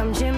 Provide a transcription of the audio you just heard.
I'm June.